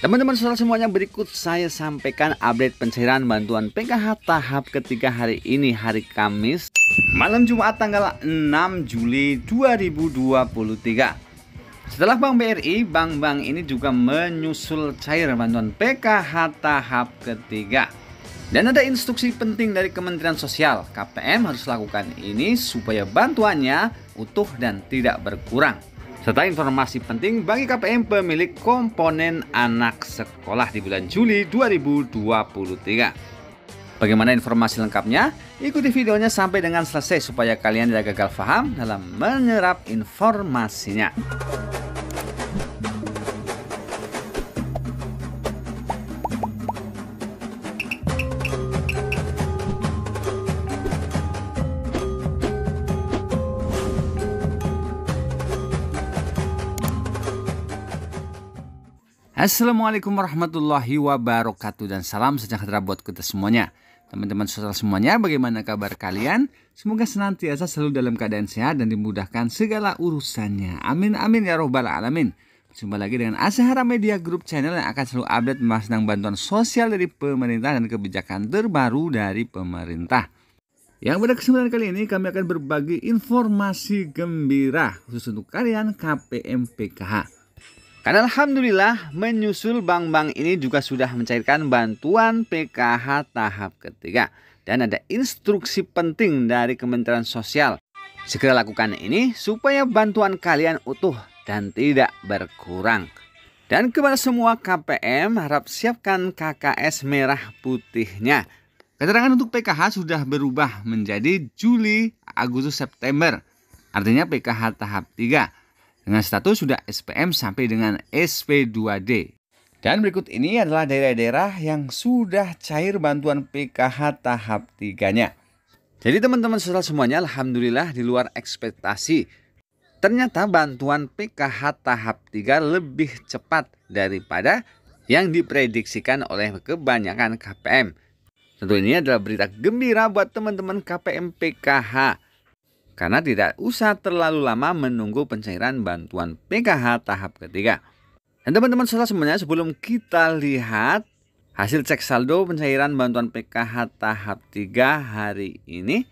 Teman-teman saudara semuanya berikut saya sampaikan update pencairan bantuan PKH tahap ketiga hari ini hari Kamis malam Jumat tanggal 6 Juli 2023. Setelah Bank BRI, bank-bank ini juga menyusul cair bantuan PKH tahap ketiga. Dan ada instruksi penting dari Kementerian Sosial, KPM harus lakukan ini supaya bantuannya utuh dan tidak berkurang serta informasi penting bagi KPM pemilik komponen anak sekolah di bulan Juli 2023. Bagaimana informasi lengkapnya? Ikuti videonya sampai dengan selesai supaya kalian tidak gagal paham dalam menyerap informasinya. Assalamualaikum warahmatullahi wabarakatuh dan salam sejahtera buat kita semuanya. Teman-teman saudara semuanya, bagaimana kabar kalian? Semoga senantiasa selalu dalam keadaan sehat dan dimudahkan segala urusannya. Amin amin ya robbal alamin. Jumpa lagi dengan Asahara Media Group Channel yang akan selalu update tentang bantuan sosial dari pemerintah dan kebijakan terbaru dari pemerintah. Yang pada kesempatan kali ini kami akan berbagi informasi gembira khusus untuk kalian KPM PKH. Karena Alhamdulillah menyusul bank-bank ini juga sudah mencairkan bantuan PKH tahap ketiga. Dan ada instruksi penting dari Kementerian Sosial. Segera lakukan ini supaya bantuan kalian utuh dan tidak berkurang. Dan kepada semua KPM harap siapkan KKS merah putihnya. Keterangan untuk PKH sudah berubah menjadi Juli, Agustus, September. Artinya PKH tahap 3 dengan status sudah SPM sampai dengan SP2D. Dan berikut ini adalah daerah-daerah yang sudah cair bantuan PKH tahap 3-nya. Jadi teman-teman saudara semuanya Alhamdulillah di luar ekspektasi. Ternyata bantuan PKH tahap 3 lebih cepat daripada yang diprediksikan oleh kebanyakan KPM. Tentu ini adalah berita gembira buat teman-teman KPM PKH karena tidak usah terlalu lama menunggu pencairan bantuan PKH tahap ketiga. Dan teman-teman saudara semuanya sebelum kita lihat hasil cek saldo pencairan bantuan PKH tahap 3 hari ini.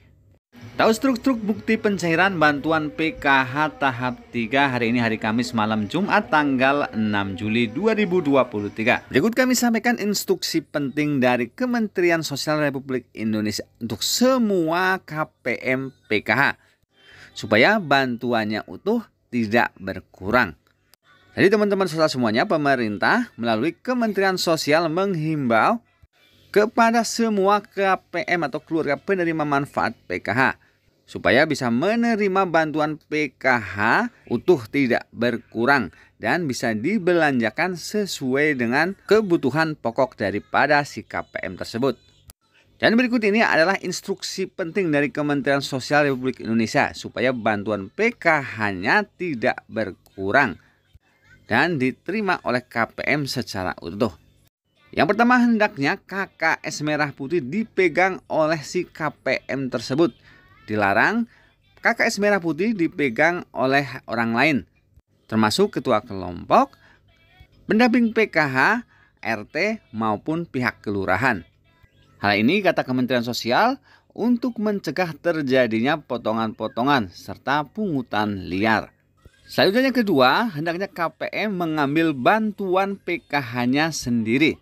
Tahu struktur bukti pencairan bantuan PKH tahap 3 hari ini hari Kamis malam Jumat tanggal 6 Juli 2023. Berikut kami sampaikan instruksi penting dari Kementerian Sosial Republik Indonesia untuk semua KPM PKH supaya bantuannya utuh tidak berkurang. Jadi teman-teman saudara semuanya pemerintah melalui Kementerian Sosial menghimbau kepada semua KPM atau keluarga penerima manfaat PKH supaya bisa menerima bantuan PKH utuh tidak berkurang dan bisa dibelanjakan sesuai dengan kebutuhan pokok daripada si KPM tersebut. Dan berikut ini adalah instruksi penting dari Kementerian Sosial Republik Indonesia supaya bantuan PKH-nya tidak berkurang dan diterima oleh KPM secara utuh. Yang pertama hendaknya KKS merah putih dipegang oleh si KPM tersebut. Dilarang KKS merah putih dipegang oleh orang lain, termasuk ketua kelompok, pendamping PKH, RT maupun pihak kelurahan. Hal ini kata Kementerian Sosial untuk mencegah terjadinya potongan-potongan serta pungutan liar. Selanjutnya yang kedua, hendaknya KPM mengambil bantuan PKH-nya sendiri.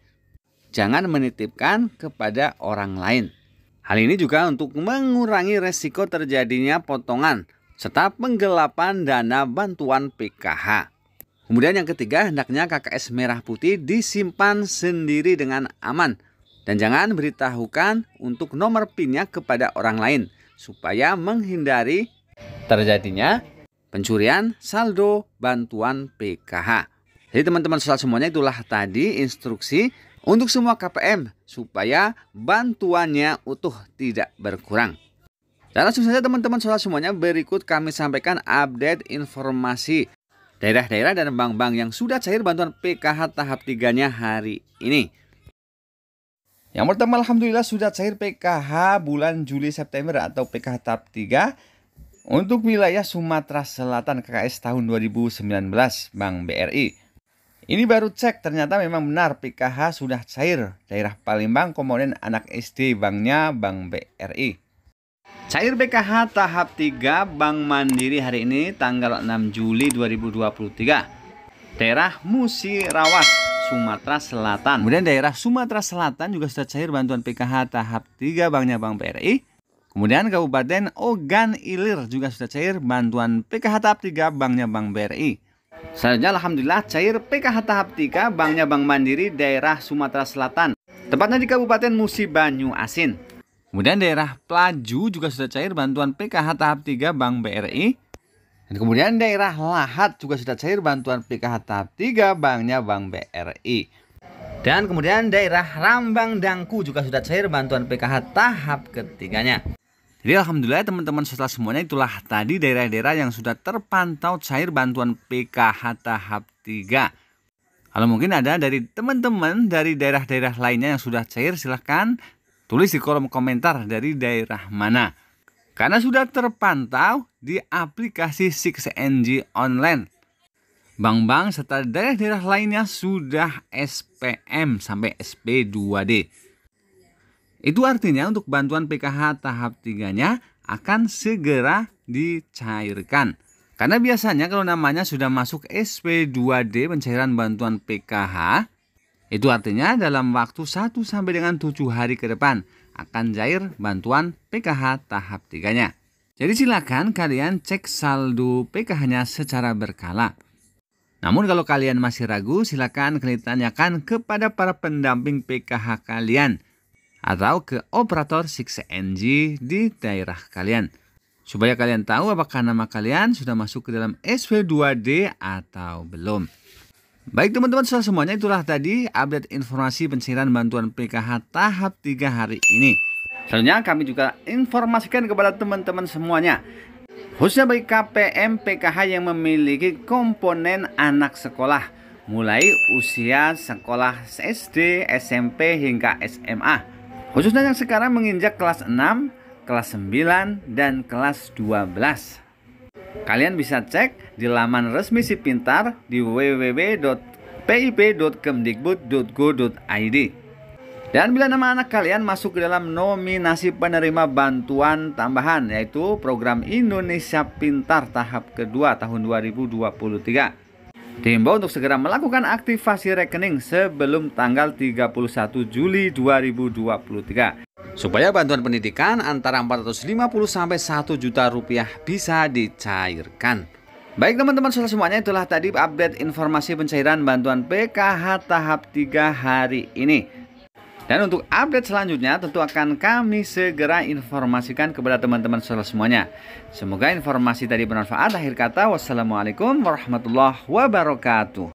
Jangan menitipkan kepada orang lain. Hal ini juga untuk mengurangi resiko terjadinya potongan serta penggelapan dana bantuan PKH. Kemudian yang ketiga, hendaknya KKS merah putih disimpan sendiri dengan aman dan jangan beritahukan untuk nomor PIN-nya kepada orang lain supaya menghindari terjadinya pencurian saldo bantuan PKH. Jadi teman-teman soal semuanya itulah tadi instruksi untuk semua KPM supaya bantuannya utuh tidak berkurang. Dan langsung saja teman-teman soal semuanya berikut kami sampaikan update informasi daerah-daerah dan bank-bank yang sudah cair bantuan PKH tahap 3-nya hari ini. Yang pertama Alhamdulillah sudah cair PKH bulan Juli September atau PKH tahap 3 untuk wilayah Sumatera Selatan KKS tahun 2019 Bank BRI. Ini baru cek, ternyata memang benar PKH sudah cair. Daerah Palembang komponen anak SD banknya Bank BRI. Cair PKH tahap 3 Bank Mandiri hari ini tanggal 6 Juli 2023. Daerah Musirawas, Sumatera Selatan. Kemudian daerah Sumatera Selatan juga sudah cair bantuan PKH tahap 3 banknya Bank BRI. Kemudian Kabupaten Ogan Ilir juga sudah cair bantuan PKH tahap 3 banknya Bank BRI. Selanjutnya Alhamdulillah cair PKH tahap 3 Banknya Bank Mandiri daerah Sumatera Selatan. Tepatnya di Kabupaten Musi Banyu Asin. Kemudian daerah Plaju juga sudah cair bantuan PKH tahap 3 Bank BRI. Dan kemudian daerah Lahat juga sudah cair bantuan PKH tahap 3 Banknya Bank BRI. Dan kemudian daerah Rambang Dangku juga sudah cair bantuan PKH tahap ketiganya. Jadi alhamdulillah teman-teman setelah semuanya itulah tadi daerah-daerah yang sudah terpantau cair bantuan PKH tahap 3. Kalau mungkin ada dari teman-teman dari daerah-daerah lainnya yang sudah cair silahkan tulis di kolom komentar dari daerah mana. Karena sudah terpantau di aplikasi 6NG online. Bank-bank serta daerah-daerah lainnya sudah SPM sampai SP2D. Itu artinya untuk bantuan PKH tahap 3-nya akan segera dicairkan. Karena biasanya kalau namanya sudah masuk SP2D pencairan bantuan PKH, itu artinya dalam waktu 1 sampai dengan 7 hari ke depan akan cair bantuan PKH tahap 3-nya. Jadi silakan kalian cek saldo PKH-nya secara berkala. Namun kalau kalian masih ragu, silakan kalian tanyakan kepada para pendamping PKH kalian atau ke operator 6NG di daerah kalian. Supaya kalian tahu apakah nama kalian sudah masuk ke dalam SV2D atau belum. Baik teman-teman semuanya itulah tadi update informasi pencairan bantuan PKH tahap 3 hari ini. Selanjutnya kami juga informasikan kepada teman-teman semuanya khususnya bagi KPM PKH yang memiliki komponen anak sekolah mulai usia sekolah SD, SMP hingga SMA Khususnya yang sekarang menginjak kelas 6, kelas 9, dan kelas 12. Kalian bisa cek di laman resmi si pintar di www.pip.kemdikbud.go.id. Dan bila nama anak kalian masuk ke dalam nominasi penerima bantuan tambahan yaitu program Indonesia Pintar tahap kedua tahun 2023 Dihimbau untuk segera melakukan aktivasi rekening sebelum tanggal 31 Juli 2023 supaya bantuan pendidikan antara 450 sampai 1 juta rupiah bisa dicairkan. Baik teman-teman sudah semuanya itulah tadi update informasi pencairan bantuan PKH tahap 3 hari ini. Dan untuk update selanjutnya tentu akan kami segera informasikan kepada teman-teman semuanya. Semoga informasi tadi bermanfaat. Akhir kata, wassalamualaikum warahmatullahi wabarakatuh.